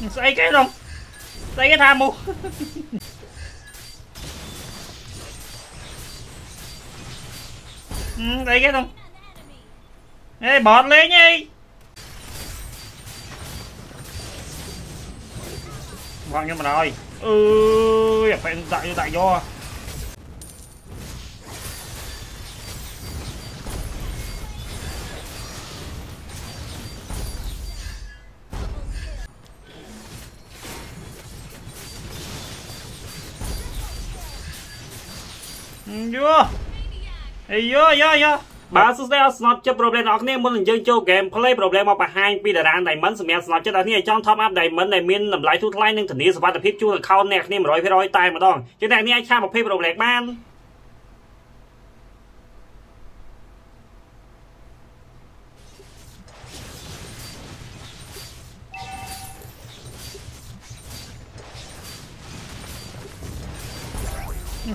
xây cái luôn xây cái tham mưu ừ, cái luôn ê bọt lên nhỉ. Vâng nhưng mà rồi. Ừ phải dạy dạy cho. យអើយអាប៉ែដាក់យកដាក់យកយោអីយោយោយោបាទសួស្តីអត់ស្នប់ចិត្ត problem អ្នកគ្នាមុននឹងយើងចូល game play problem មកបង្ហាញពីតារាង diamond សម្រាប់ស្នប់ចិត្តអ្នកគ្នាចង់ top up diamond ដែលមានតម្លៃធូរថ្លៃនិងធានាសុវត្ថិភាពជូន account អ្នកគ្នា100%តែម្ដងជាងអ្នកគ្នាអាចឆា20 problem បាន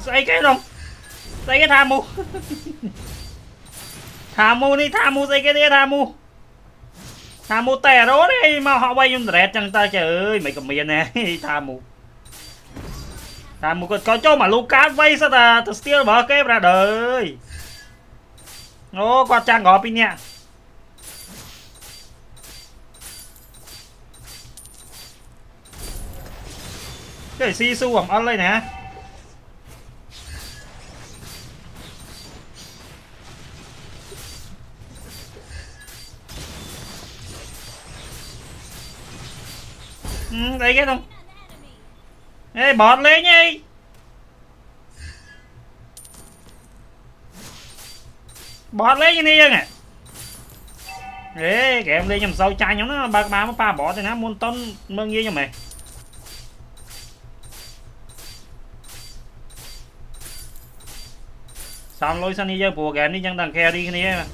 ស្អីគេដង ស្អីគេថាមូថាមូនេះថាមូស្អីគេទេថាមូថាមូតែរ៉ូនេះមកហក់វាយខ្ញុំដរ៉េតចឹងតើចេះអើយមិនក៏មានដែរថាមូថាមូគាត់ក៏ចូលមកលូកាតវាយសិតតែទៅស្ទៀលរបស់គេប្រាដអើយអូគាត់ចាំងក្រពីអ្នកគេស៊ីស៊ូអំអល់ហើយណា Ừ, đây cái không ê, bọt lên nhỉ bọt lên như này dân à ê em lên nhầm sâu chai nhóm nó, ba ba ba bỏ thì nó muốn tấn mương như cho mày. Xong lối xanh đi chơi, bùa gẹn đi chân đằng khe đi cái này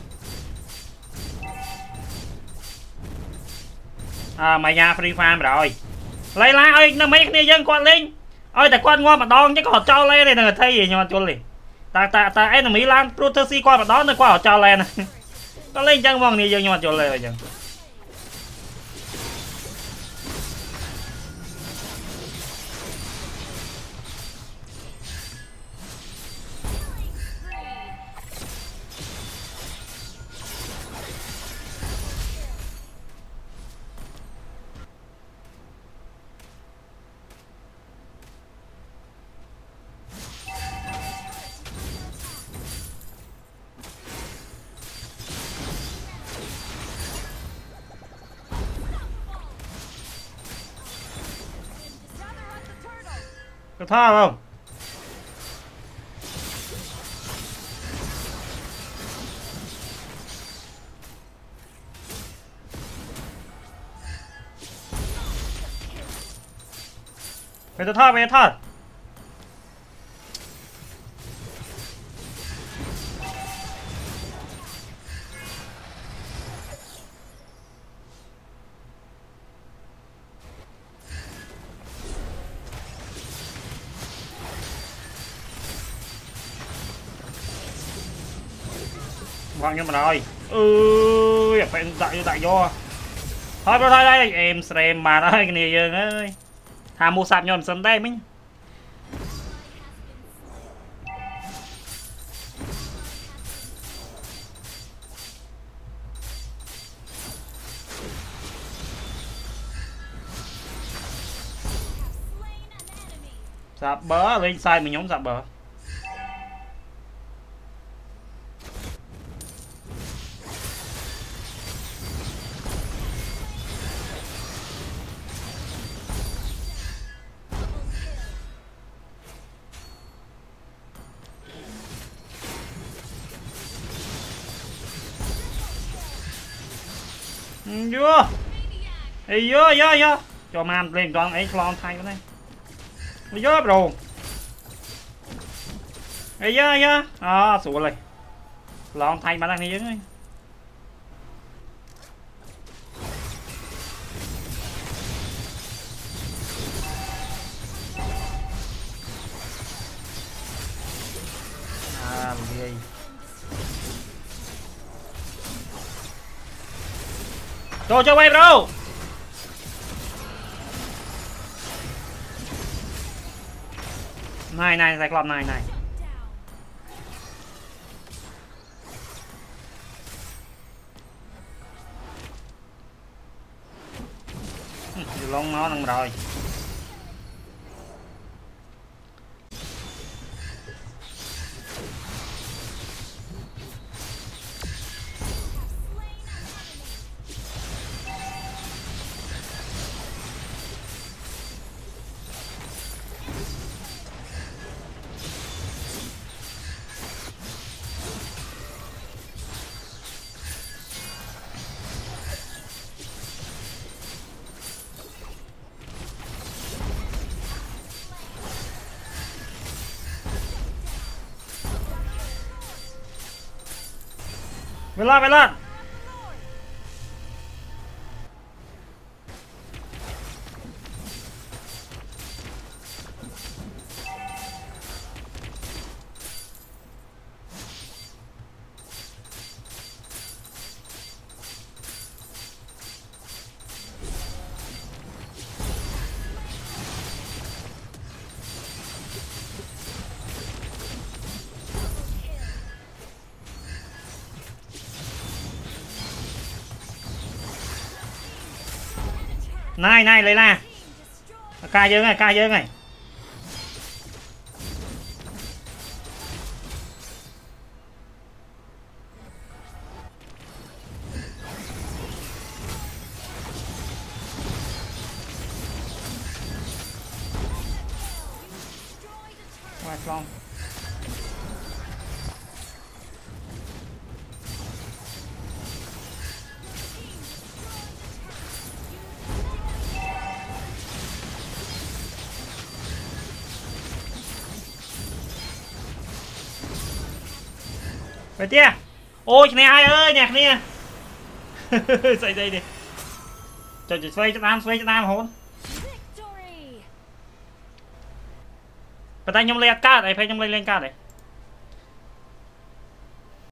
à mày ra free farm rồi. ឡៃឡាឲ្យនៅ mấy គ្នាយើងគាត់លេងឲ្យតែគាត់ងាប់ម្ដងចឹងក៏ចោលលេទេនឹងអធិខ្ញុំអត់ជល់ទេតែតែតែអេនមីឡើងព្រោះធ្វើស៊ីគាត់ម្ដងនៅគាត់ចោលលេណាក៏លេងចឹងមកគ្នាយើងខ្ញុំអត់ជល់ទេអញ្ចឹង กระท่าเปล่าเป็นท่าเป็นท่า bọn nhưng mà rồi ơi phải đại đại do thôi thôi đây em stream mà đó, cái này giờ ơi thà mua sạp nhon sân đây mình sạp bớ, lên sai mình nhóm sạp bớ. យោអីយោយោយោចូលមកលេងដងអីឆ្លងថៃហ្នឹងយោប្រូអីយ៉ាយ៉ាអូស្រួលហើយឡងថៃបាននេះយើងហើយអាមនិយាយ Rồi cho quay bro Này này giải club này này. Long nó nằm rồi. 别拉，别拉。Lấy là. Ca dương này ca dương này. ទៅទៀតអូឈ្នះហើយអើយអ្នកគ្នាស្អីស្អីនេះចុចស្វ័យស្ដាមស្វ័យស្ដាមហូនប៉ុន្តែខ្ញុំលេងអត់កើតអីពេលខ្ញុំលេងលេងកើតអី